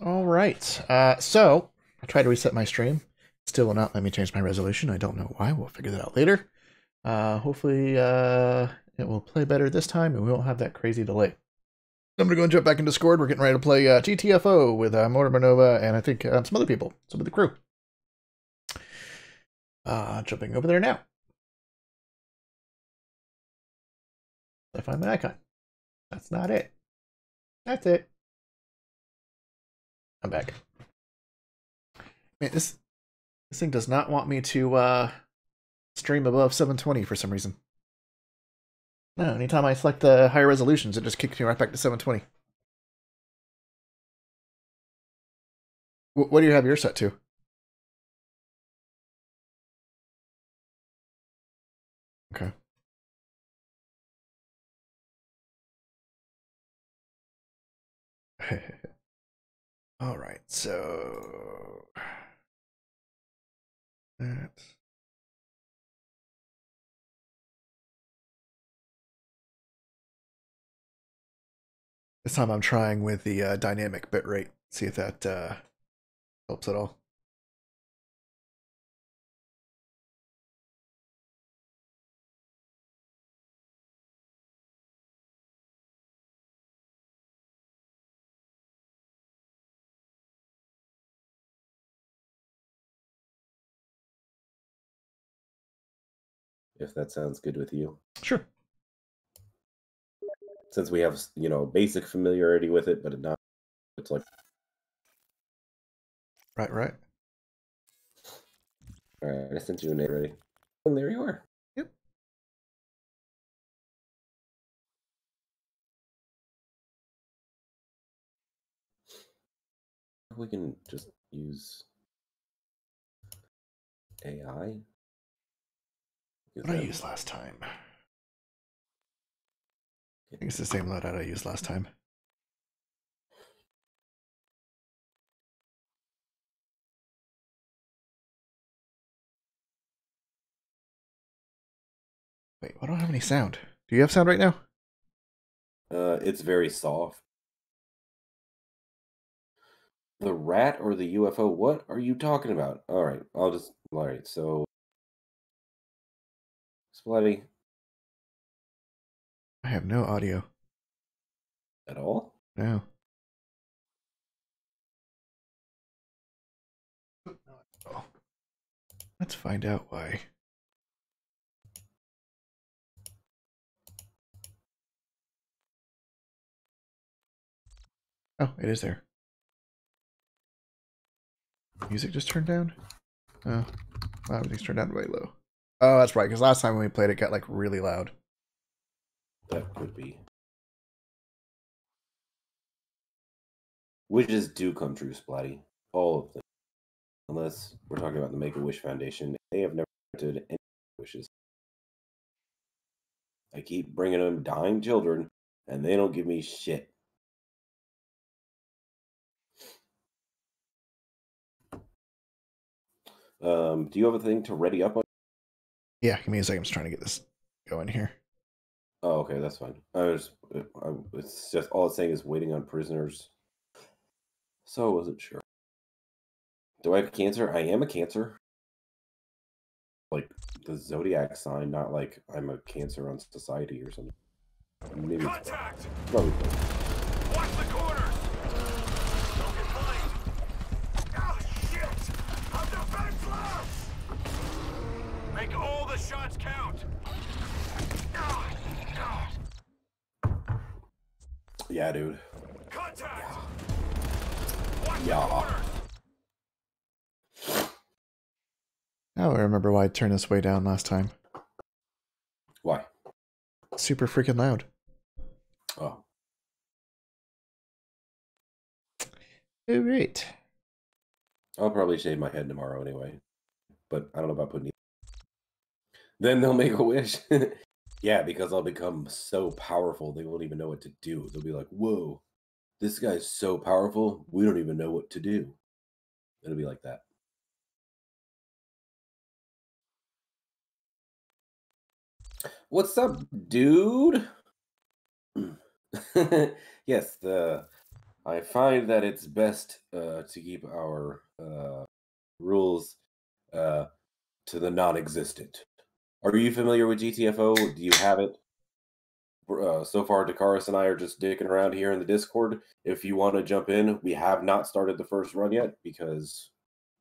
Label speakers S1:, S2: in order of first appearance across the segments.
S1: All right. Uh, so I tried to reset my stream. Still will not let me change my resolution. I don't know why. We'll figure that out later. Uh, hopefully, uh, it will play better this time, and we won't have that crazy delay. I'm gonna go and jump back in Discord. We're getting ready to play uh, GTFO with uh, Mortimer Nova and I think uh, some other people, some of the crew. Uh, jumping over there now. I find my icon. That's not it. That's it. I'm back. Man, this this thing does not want me to uh, stream above 720 for some reason. No, anytime I select the higher resolutions, it just kicks me right back to 720. What do you have yours set to? Okay. All right, so that's This time I'm trying with the uh, dynamic bitrate. See if that uh, helps at all.
S2: If that sounds good with you.
S1: Sure
S2: since we have you know basic familiarity with it, but not it's like
S1: right, right.
S2: All right, I sent you an already, and there you are.
S1: Yep.
S2: We can just use AI.
S1: What did I used last time? I think it's the same loadout I used last time. Wait, I don't have any sound. Do you have sound right now?
S2: Uh, it's very soft. The rat or the UFO? What are you talking about? All right, I'll just. All right, so. Splatty,
S1: I have no audio.
S2: At all?
S1: No. Let's find out why. Oh, it is there. Music just turned down? Oh, everything's turned down way low. Oh, that's right, because last time when we played it got like really loud.
S2: That could be. Wishes do come true, Splatty. All of them. Unless we're talking about the Make a Wish Foundation. They have never granted any wishes. I keep bringing them dying children, and they don't give me shit. Um, do you have a thing to ready up on?
S1: Yeah, give me a second. I'm just trying to get this going here.
S2: Oh, okay, that's fine. I was, uh, I, it's just all it's saying is waiting on prisoners. So I wasn't sure. Do I have cancer? I am a cancer. Like the zodiac sign, not like I'm a cancer on society or something. Maybe Contact! Probably. Watch the corners! Don't get
S3: Oh shit! I'm defenseless! Make all the shots count!
S2: Yeah, dude. Yeah.
S1: Now I remember why I turned this way down last time.
S2: Why?
S1: Super freaking loud.
S2: Oh.
S1: All right.
S2: I'll probably shave my head tomorrow anyway. But I don't know about putting Then they'll make a wish. Yeah, because I'll become so powerful they won't even know what to do. They'll be like, "Whoa, this guy's so powerful, we don't even know what to do." It'll be like that. What's up, dude? yes, the I find that it's best uh, to keep our uh, rules uh, to the non-existent. Are you familiar with GTFO? Do you have it? Uh, so far, Dakarus and I are just dicking around here in the Discord. If you want to jump in, we have not started the first run yet because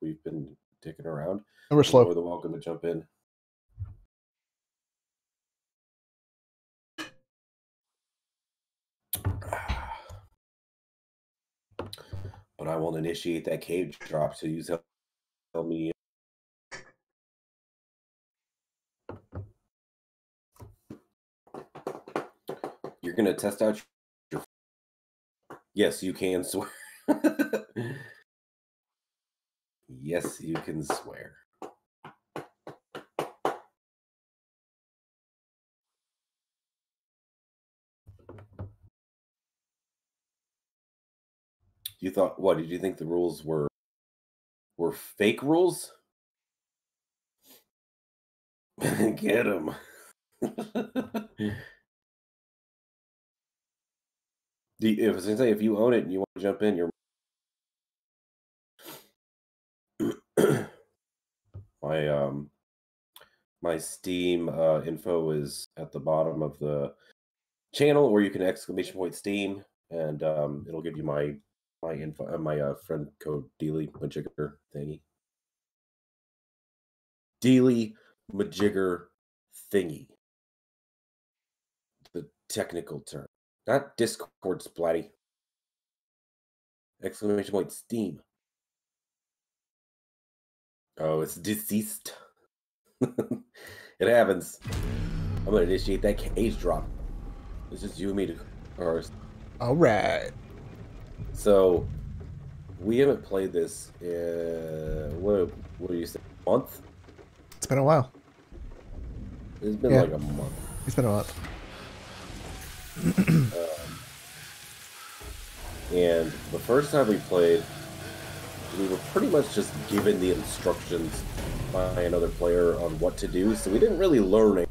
S2: we've been dicking around.
S1: And we're
S2: You're
S1: slow.
S2: more than welcome to jump in. But I won't initiate that cage drop till you tell me. You're gonna test out your. Yes, you can swear. yes, you can swear. You thought what? Did you think the rules were were fake rules? Get him. Do you, if say if you own it and you want to jump in, you're my um my Steam uh, info is at the bottom of the channel, or you can exclamation point Steam, and um, it'll give you my my info, uh, my uh, friend code Dealy Majigger thingy. Dealy Majigger thingy. The technical term, not Discord splatty. Exclamation point Steam. Oh, it's deceased. it happens. I'm gonna initiate that cage drop. It's just you and me to, or
S1: All right.
S2: so we haven't played this in what what do you say month?
S1: It's been a while.
S2: It's been
S1: Yeah.
S2: like a month.
S1: It's been a while.
S2: Um, and the first time we played, we were pretty much just given the instructions by another player on what to do, so we didn't really learn it.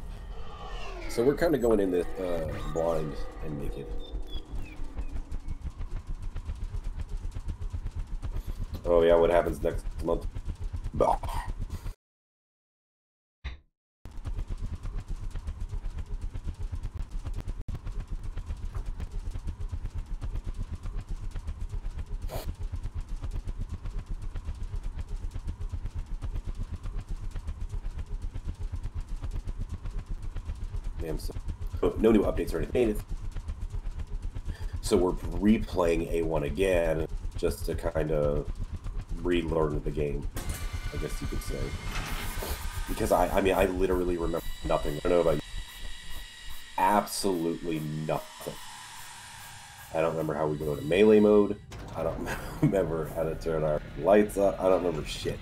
S2: So we're kind of going in this uh, blind and naked. Oh yeah, what happens next month? Bah. Damn, so no new updates or anything. So we're replaying A1 again just to kind of relearn the game, I guess you could say. Because I, I mean, I literally remember nothing. I don't know about you. Absolutely nothing. I don't remember how we go to melee mode. I don't remember how to turn our lights up. I don't remember shit.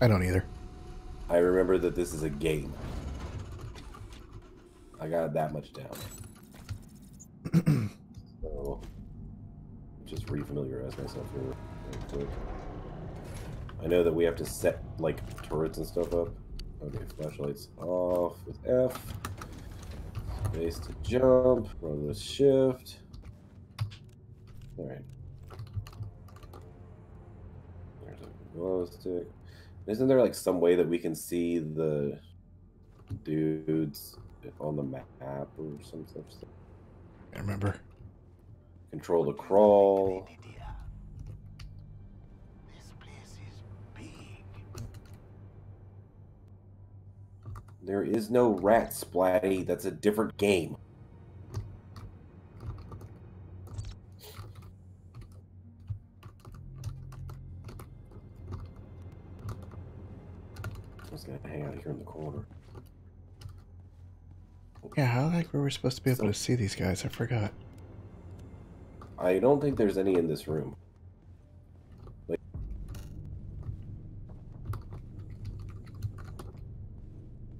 S1: I don't either.
S2: I remember that this is a game. I got that much down. so, just refamiliarize myself here real quick. I know that we have to set like turrets and stuff up. Okay, flashlights off with F. Space to jump. Run with shift. Alright. There's a glow stick. Isn't there like some way that we can see the dudes on the map or some such thing?
S1: I remember.
S2: Control the crawl.
S3: This place is big.
S2: There is no rat splatty. That's a different game. I'm just gonna hang out here in the corner.
S1: Yeah, heck were we supposed to be able
S2: So-
S1: to see these guys? I forgot.
S2: I don't think there's any in this room. Like,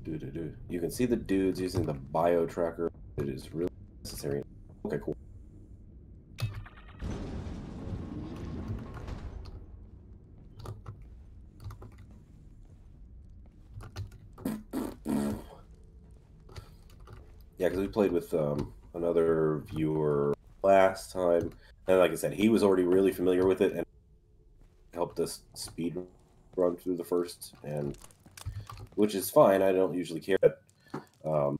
S2: do do do. You can see the dudes using the bio tracker. It is really necessary. Okay, cool. Yeah, because we played with um, another viewer last time. And like I said, he was already really familiar with it and helped us speed run through the first, and which is fine. I don't usually care, but um,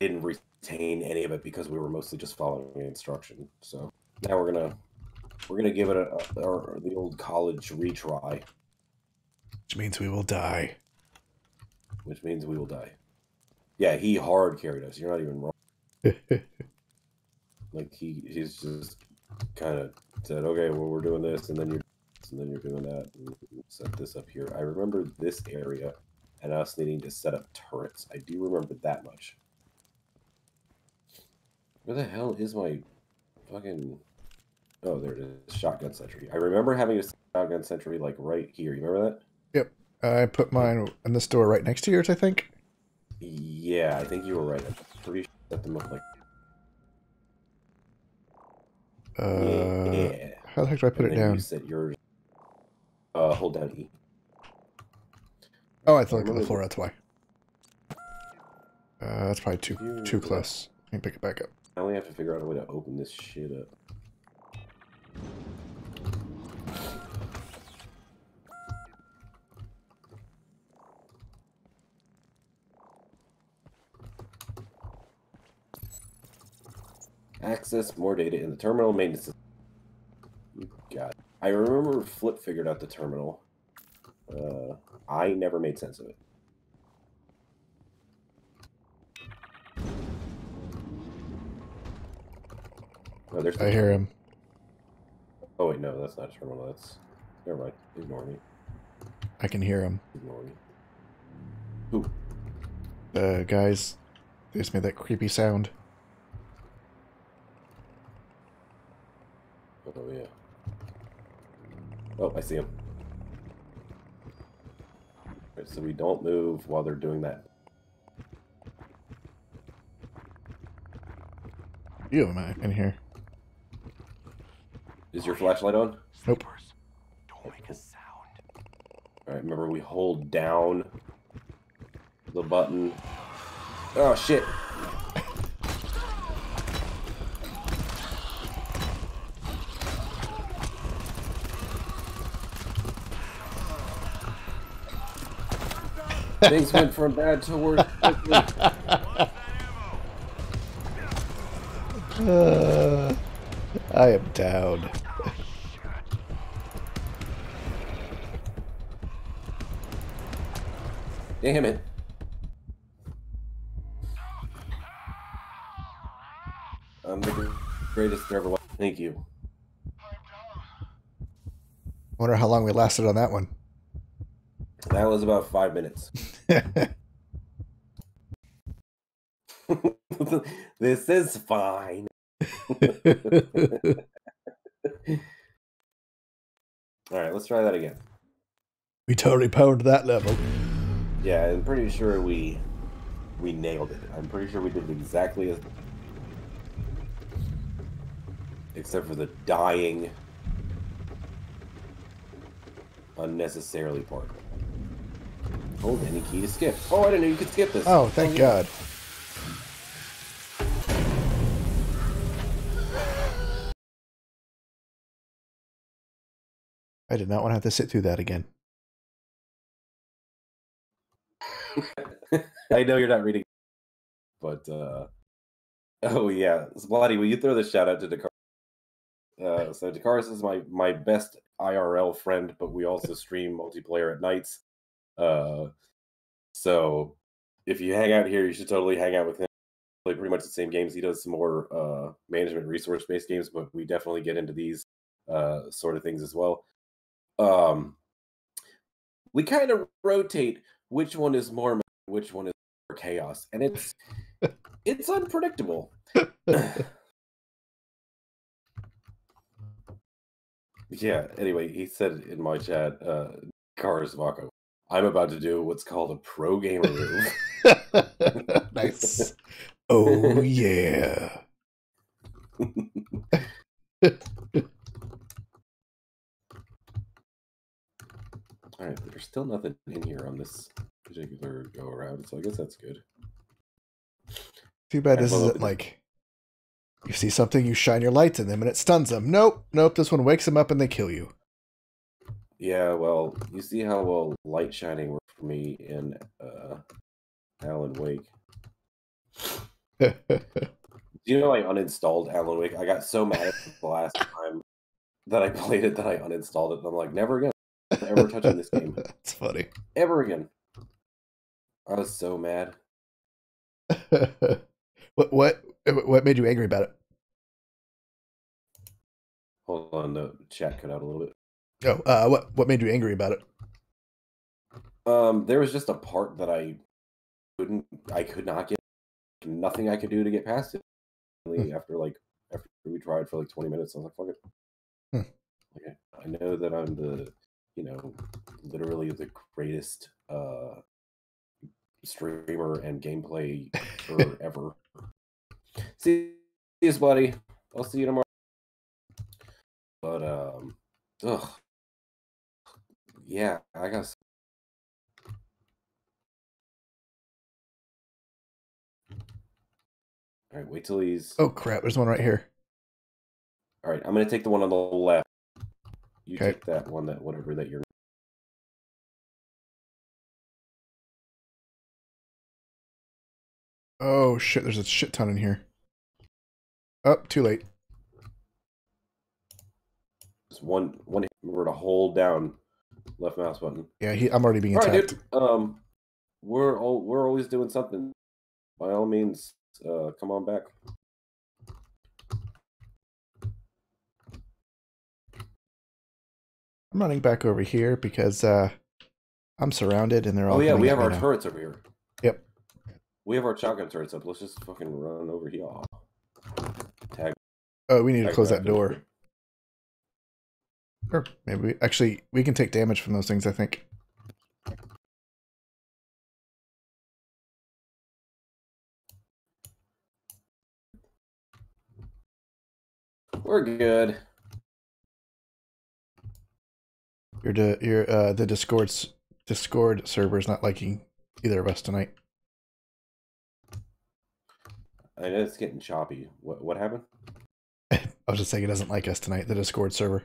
S2: didn't retain any of it because we were mostly just following the instruction. So now we're gonna we're gonna give it a, a, the old college retry,
S1: Which means we will die.
S2: which means we will die. Yeah, he hard carried us. You're not even wrong. Like he he's just kind of said, okay, well we're doing this, and then you're and then you're doing that, and set this up here. I remember this area and us needing to set up turrets. I do remember that much. Where the hell is my fucking? Oh, there it is. Shotgun sentry. I remember having a shotgun sentry like right here. You remember that? Yep.
S1: I put mine in the store right next to yours, I think.
S2: Yeah, I think you were right. I'm pretty set them up like.
S1: Uh,
S2: yeah.
S1: How the heck do I put
S2: And
S1: it down?
S2: You set yours. Uh, hold down E.
S1: Oh, I thought on the floor. That's why. Uh, that's probably too too close. Let me pick it back up.
S2: Now we have to figure out a way to open this shit up. Access more data in the terminal maintenance. got. I remember Flip figured out the terminal. Uh, I never made sense of it. Oh, there's
S1: I hear him.
S2: Oh wait, no, that's not a terminal. That's never mind. Ignore me.
S1: I can hear him.
S2: Ignore me. Who?
S1: The guys, they just made that creepy sound.
S2: Oh yeah. Oh, I see him. Right, so we don't move while they're doing that.
S1: You am I in here?
S2: Is your flashlight on?
S1: Nope.
S3: Don't make a sound.
S2: All right. Remember, we hold down the button. Oh shit! Things went from bad to worse. quickly.
S1: Uh, I am down.
S2: Damn it. I'm the greatest there ever was. Thank you.
S1: I wonder how long we lasted on that one.
S2: That was about five minutes. this is fine. All right, let's try that again.
S1: we totally powered that level.
S2: Yeah, I'm pretty sure we we nailed it. I'm pretty sure we did exactly as except for the dying unnecessarily part. Hold any key to skip. Oh, I didn't know you could skip this.
S1: Oh, thank
S2: yeah.
S1: God. I did not want to have to sit through that again.
S2: I know you're not reading, but uh, oh yeah, Splotty, will you throw the shout out to Dakar? Uh, so Dakarus is my my best IRL friend, but we also stream multiplayer at nights. Uh, so if you hang out here, you should totally hang out with him. Play pretty much the same games. He does some more uh, management resource based games, but we definitely get into these uh, sort of things as well. Um, we kind of rotate which one is more which one is more chaos and it's it's unpredictable yeah anyway he said in my chat uh cars Vaco, i'm about to do what's called a pro gamer move
S1: nice. Oh, yeah.
S2: all right there's still nothing in here on this particular go around so i guess that's good
S1: Too bad this isn't like You see something, you shine your lights in them, and it stuns them. Nope, nope. This one wakes them up and they kill you.
S2: Yeah, well, you see how well light shining worked for me in uh, Alan Wake. Do you know I uninstalled Alan Wake? I got so mad the last time that I played it that I uninstalled it. And I'm like, never again, ever touching this game,
S1: That's funny.
S2: ever again. I was so mad.
S1: what what what made you angry about it?
S2: Hold on, the chat cut out a little bit.
S1: Oh, uh, what what made you angry about it?
S2: Um, there was just a part that I couldn't, I could not get, nothing I could do to get past it. Finally, After like, after we tried for like 20 minutes, I was like, fuck it.
S1: Hmm.
S2: Okay, I know that I'm the, you know, literally the greatest uh streamer and gameplay ever. see you, buddy. I'll see you tomorrow. But um, ugh, yeah, I got All right, wait till he's.
S1: Oh crap! There's one right here.
S2: All right, I'm gonna take the one on the left. You
S1: Okay.
S2: take that one, that whatever that you're.
S1: Oh shit! There's a shit ton in here. Oh, too late.
S2: Just one, one. Remember to hold down left mouse button.
S1: Yeah, he, I'm already being
S2: All right,
S1: attacked.
S2: dude. Um, we're all we're always doing something. By all means, uh, come on back.
S1: I'm running back over here because uh, I'm surrounded and they're all.
S2: Oh yeah, we have our turrets over here.
S1: Yep.
S2: We have our shotgun turrets up. Let's just fucking run over here. Tag.
S1: Oh, we need to close that door. Or maybe we, actually we can take damage from those things. I think.
S2: We're good.
S1: Your di- your uh the Discord's Discord server's not liking either of us tonight.
S2: I know it's getting choppy. What what happened?
S1: I was just saying it doesn't like us tonight. The Discord server.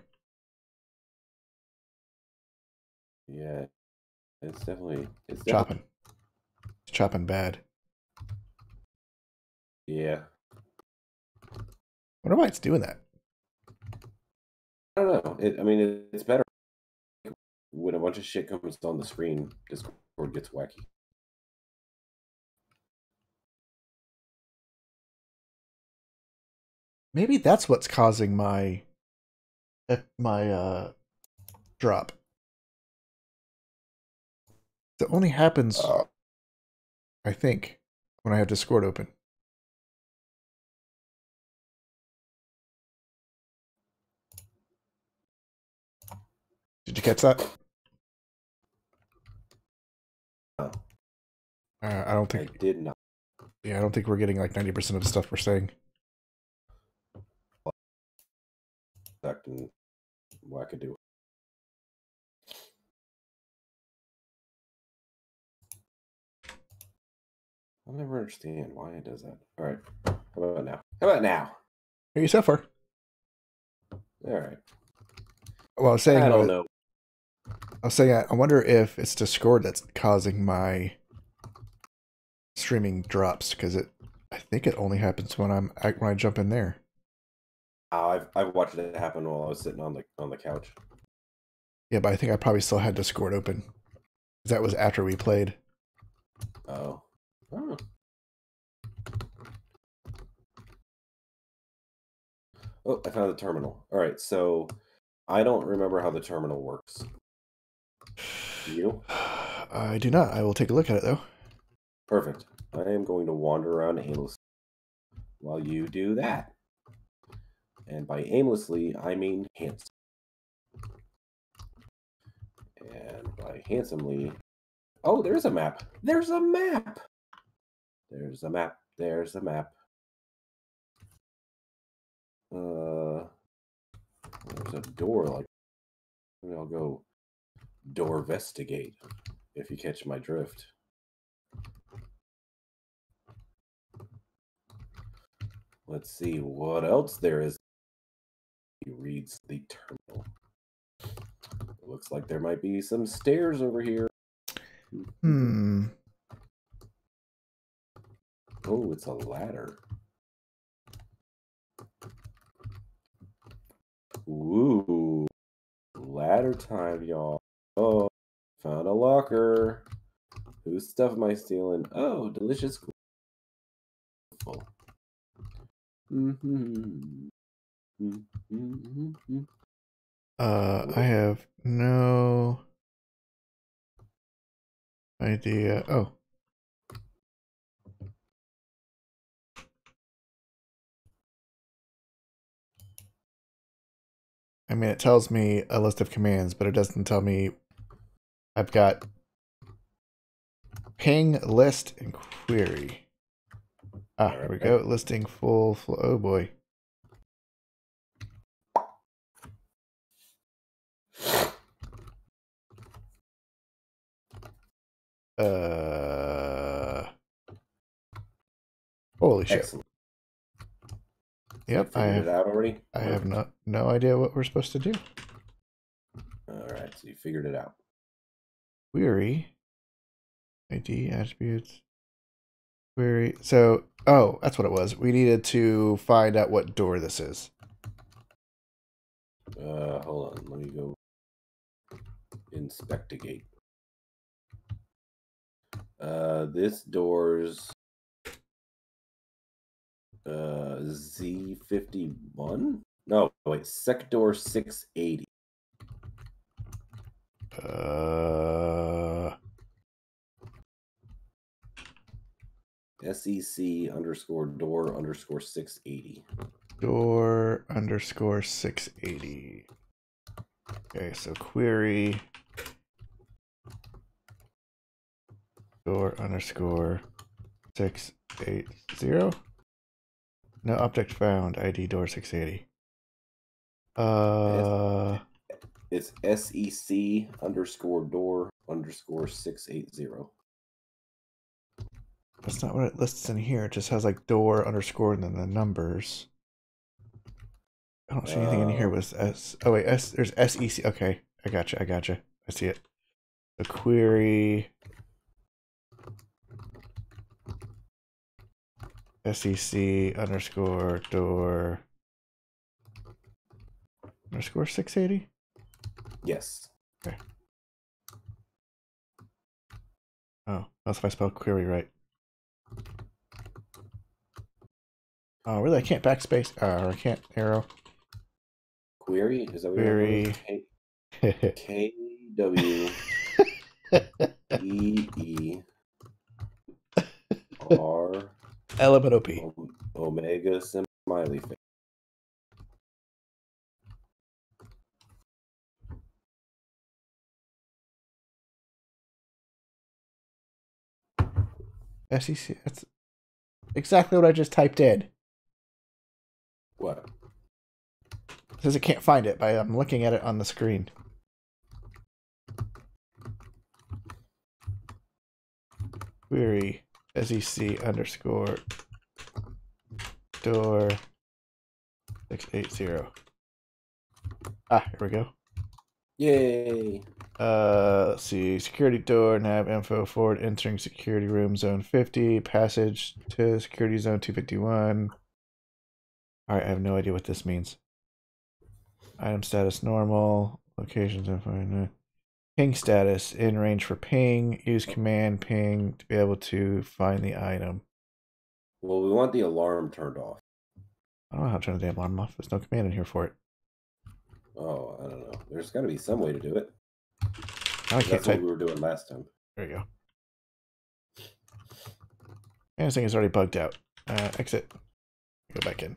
S2: Yeah, it's definitely it's definitely,
S1: chopping. It's chopping bad.
S2: Yeah,
S1: wonder why it's doing that.
S2: I don't know. It, I mean, it, it's better when a bunch of shit comes on the screen. Discord gets wacky.
S1: Maybe that's what's causing my my uh drop. It only happens,
S2: Uh,
S1: I think, when I have Discord open. Did you catch that? Uh, I don't think I
S2: did not.
S1: Yeah, I don't think we're getting like ninety percent of the stuff we're saying.
S2: Acting wackadoo. I'll never understand why it does that. All right. How about now? How about now?
S1: Hear you so far.
S2: All right.
S1: Well, I was saying,
S2: I don't
S1: uh,
S2: know.
S1: I was saying, I wonder if it's Discord that's causing my streaming drops because it. I think it only happens when I'm I- when I jump in there.
S2: Oh, I've I've watched it happen while I was sitting on the on the couch.
S1: Yeah, but I think I probably still had Discord open. That was after we played.
S2: Oh. Oh. Oh, I found the terminal. All right, so I don't remember how the terminal works. Do you?
S1: I do not. I will take a look at it though.
S2: Perfect. I am going to wander around aimlessly while you do that. And by aimlessly, I mean handsome. And by handsomely, oh, there's a map. There's a map. There's a map. There's a map. Uh, there's a door. Like, maybe I'll go door investigate if you catch my drift. Let's see what else there is. He reads the terminal. looks like there might be some stairs over here.
S1: Hmm.
S2: Oh, it's a ladder. Ooh. Ladder time, y'all. Oh, found a locker. Whose stuff am I stealing? Oh, delicious. Full. Mm-hmm. Mm-hmm.
S1: Uh, I have no idea. Oh. I mean, it tells me a list of commands, but it doesn't tell me. I've got ping, list, and query. Ah, here we go. Listing full flow. Oh boy. Uh. Holy shit. Yep, I have.
S2: it out already.
S1: I have no no idea what we're supposed to do.
S2: All right, so you figured it out.
S1: Query. ID attributes. Query. So, oh, that's what it was. We needed to find out what door this is.
S2: Uh, hold on. Let me go inspectigate. Uh, this door's uh Z51. No, wait, sector 680.
S1: Uh,
S2: SEC underscore door underscore 680.
S1: door underscore 680. Okay, so query door underscore 680. No object found. ID door 680. Uh,
S2: It's SEC underscore door underscore 680.
S1: that's not what it lists in here. It just has like door underscore and then the numbers. I don't see anything in here
S2: Uh.
S1: with S. Oh wait, S. There's SEC. Okay, I gotcha. I gotcha. I see it. The query. SEC underscore door underscore 680.
S2: Yes. Okay.
S1: Oh, that's if I spell query right. Oh, really? I can't backspace. Uh, or I can't arrow.
S2: Query? Is that what you're
S1: Query.
S2: K W E E R
S1: Element OP.
S2: Omega Smiley face.
S1: SEC. That's exactly what I just typed in.
S2: What?
S1: It says I can't find it, but I'm looking at it on the screen. Query SEC underscore door six eight zero. Ah, here we go.
S2: Yay!
S1: Uh, let's see. Security door, nav info, forward entering security room, zone 50, passage to security zone 251. Alright, I have no idea what this means. Item status normal, locations info. Ping status, in range for ping, use command ping to be able to find the item.
S2: Well, we want the alarm turned off.
S1: I don't know how to turn the damn alarm off. There's no command in here for it.
S2: Oh, I don't know. There's got to be some way to do it.
S1: I can't
S2: That's what we were doing last time.
S1: There you go. And this thing is already bugged out. Uh, exit. Go back in.